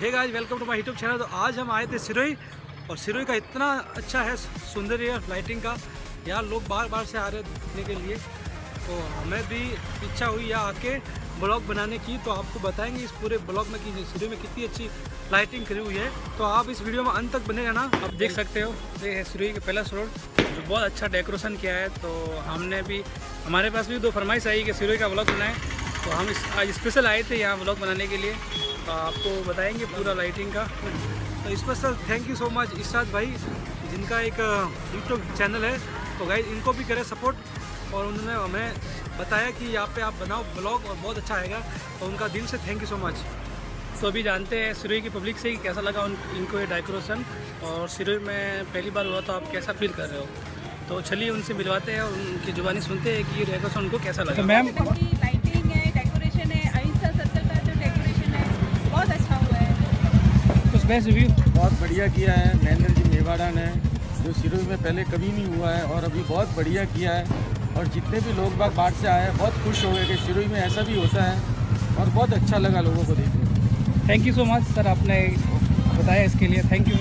Hey guys welcome to my YouTube channel तो आज हम आए थे सिरोही और सिरोही का इतना अच्छा है सुंदर सौंदर्य लाइटिंग का। यहाँ लोग बार बार से आ रहे हैं देखने के लिए। तो हमें भी इच्छा हुई यहाँ आके ब्लॉग बनाने की। तो आपको बताएँगे इस पूरे ब्लॉग में कि सिरोही में कितनी अच्छी लाइटिंग करी हुई है। तो आप इस वीडियो में अंत तक बने रहना। आप देख सकते हो ये है सिरोही के पैलेस रोड जो बहुत अच्छा डेकोरेशन किया है। तो हमने भी हमारे पास भी दो फरमाइश आई कि सिरोही का ब्लॉग बनाएँ। तो हम इस आज स्पेशल आए थे यहाँ ब्लॉग बनाने के लिए। तो आपको बताएँगे पूरा लाइटिंग का। तो special thank you so much Ishad भाई, जिनका एक यूट्यूब चैनल है। तो गाइज़ इनको भी करें सपोर्ट और उन्होंने हमें बताया कि यहाँ पे आप बनाओ ब्लॉग और बहुत अच्छा आएगा। तो उनका दिल से थैंक यू सो मच तो अभी जानते हैं सिरोही की पब्लिक से कि कैसा लगा उन, इनको ये डेकोरेशन और सिरोही में पहली बार हुआ तो आप कैसा फील कर रहे हो? तो चलिए उनसे मिलवाते हैं और उनकी जुबानी सुनते हैं कि ये डेकोरेशन उनको कैसा लगा। मैम है रिव्यू बहुत बढ़िया किया है। महेंद्र जी मेवाड़ा ने जो सिरोही में पहले कभी नहीं हुआ है और अभी बहुत बढ़िया किया है। और जितने भी लोग बाग बाहर से आए हैं बहुत खुश हो गए कि सिरोही में ऐसा भी होता है और बहुत अच्छा लगा लोगों को देख के thank you so much sir आपने बताया इसके लिए। थैंक यू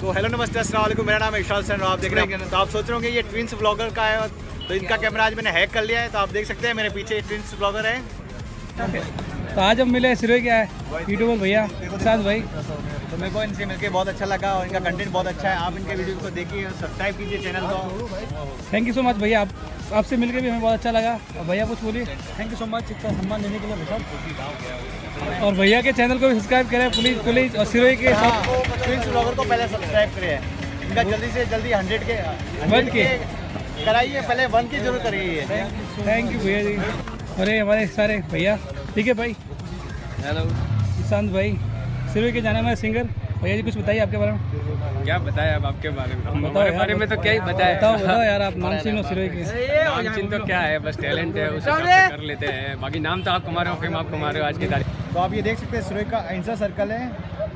तो हेलो नमस्ते अस्सलाम वालेकुम। मेरा नाम है इशाल सैन आप देख रहे हैं। तो आप सोच रहे होंगे ये ट्विंस ब्लॉगर का है तो इनका कैमरा आज मैंने हैक कर लिया है। तो आप देख सकते हैं मेरे पीछे ट्विंस ब्लॉगर है। तो आज हम मिले सिरोही क्या है यूट्यूबर भैया साथ भाई। तो मेरे को इनसे मिलकर बहुत अच्छा लगा और इनका कंटेंट बहुत अच्छा है। आप इनके वीडियो को देखिए और सब्सक्राइब कीजिए चैनल को। थैंक यू सो मच भैया आप आपसे मिलकर भी हमें बहुत अच्छा लगा। और भैया कुछ बोलिए। थैंक यू सो मच इतना सम्मान देने के लिए भैया और भैया के चैनल को भी सब्सक्राइब करें पुलिस पुलिस और सिरोही के साथ। ब्लॉगर को पहले सब्सक्राइब करिए इनका जल्दी से जल्दी हंड्रेड के वन के। कराइए पहले वन की ज़रूर करिए थैंक यू भैया जी। अरे हमारे सारे भैया। ठीक है भाई। हेलो ईशांत भाई। सिरोही के जाने माने सिंगर भैया जी कुछ बताइए आपके बारे में। क्या बताया अब आपके बारे में? बताओ हमारे बारे में तो क्या ही बताया। बताओ बताओ यार आप नाम सुनो सिरोही के। नामचीन तो क्या है? बस टैलेंट है उस कर लेते हैं। बाकी नाम तो आप कमा रहे हो फेम आप कमा रहे हो आज की तारीख। तो आप ये देख सकते हैं सुरेख का अहिंसा सर्कल है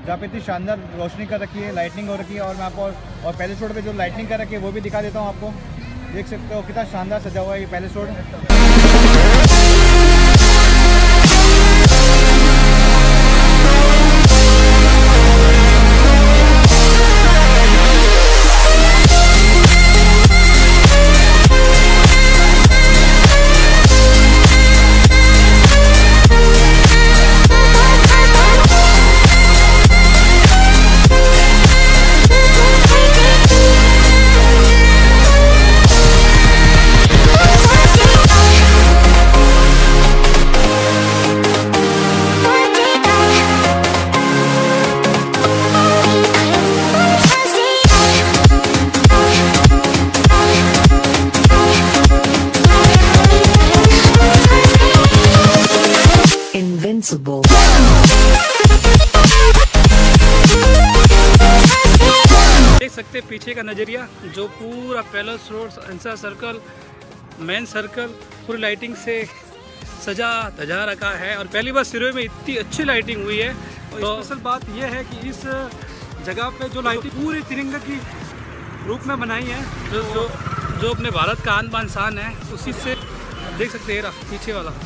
जहाँ पे इतनी शानदार रोशनी कर रखी है लाइटनिंग हो रखी है और मैं आपको और पैलेस रोड पे जो लाइटनिंग कर रखी है वो भी दिखा देता हूँ आपको। देख सकते हो कितना शानदार सजा हुआ है ये पैलेस रोड पीछे का नज़रिया जो पूरा पैलेस रोड अंसा सर्कल मेन सर्कल पूरी लाइटिंग से सजा धजा रखा है। और पहली बार सिरोही में इतनी अच्छी लाइटिंग हुई है। तो स्पेशल बात यह है कि इस जगह पे जो लाइटिंग पूरी तिरंगा की रूप में बनाई है जो जो जो अपने भारत का आन बान शान है उसी से देख सकते हैं पीछे वाला।